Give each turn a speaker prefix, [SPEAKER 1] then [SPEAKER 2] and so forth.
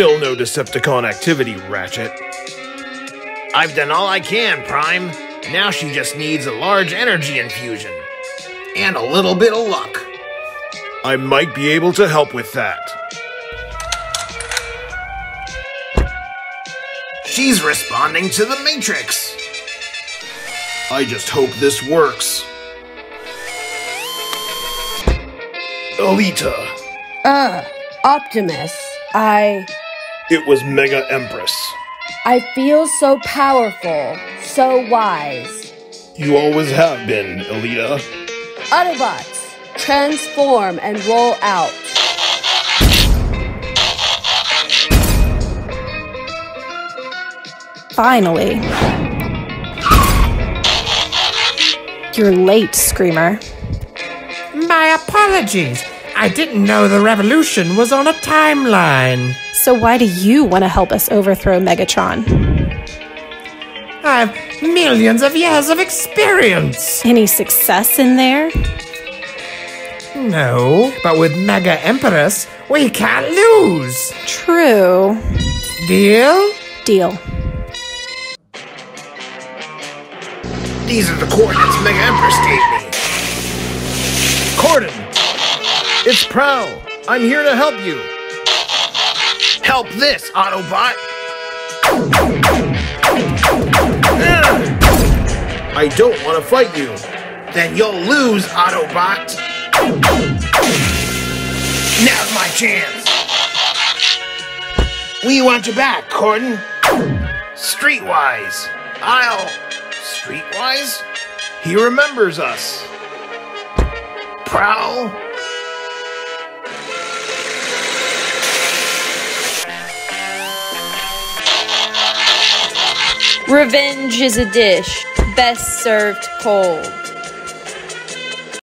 [SPEAKER 1] Still no Decepticon activity, Ratchet.
[SPEAKER 2] I've done all I can, Prime. Now she just needs a large energy infusion. And a little bit of luck.
[SPEAKER 1] I might be able to help with that.
[SPEAKER 2] She's responding to the Matrix.
[SPEAKER 1] I just hope this works. Elita,
[SPEAKER 3] Uh, Optimus, I.
[SPEAKER 1] it was Mega Empress.
[SPEAKER 3] I feel so powerful, so wise.
[SPEAKER 1] You always have been, Elita.
[SPEAKER 3] Autobots, transform and roll out.
[SPEAKER 4] Finally. You're late, Screamer.
[SPEAKER 5] My apologies. I didn't know the revolution was on a timeline.
[SPEAKER 4] So why do you want to help us overthrow Megatron?
[SPEAKER 5] I have millions of years of experience.
[SPEAKER 4] Any success in there?
[SPEAKER 5] No, but with Mega Empress, we can't lose.
[SPEAKER 4] True.
[SPEAKER 5] Deal?
[SPEAKER 4] Deal.
[SPEAKER 2] These are the coordinates Mega Empress gave me.
[SPEAKER 1] Cordon! It's Prowl! I'm here to help you!
[SPEAKER 2] Help this, Autobot!
[SPEAKER 1] I don't want to fight you!
[SPEAKER 2] Then you'll lose, Autobot! Now's my chance! We want you back, Cordon! Streetwise! I'll... Streetwise?
[SPEAKER 1] He remembers us!
[SPEAKER 2] Prowl?
[SPEAKER 6] Revenge is a dish best served cold.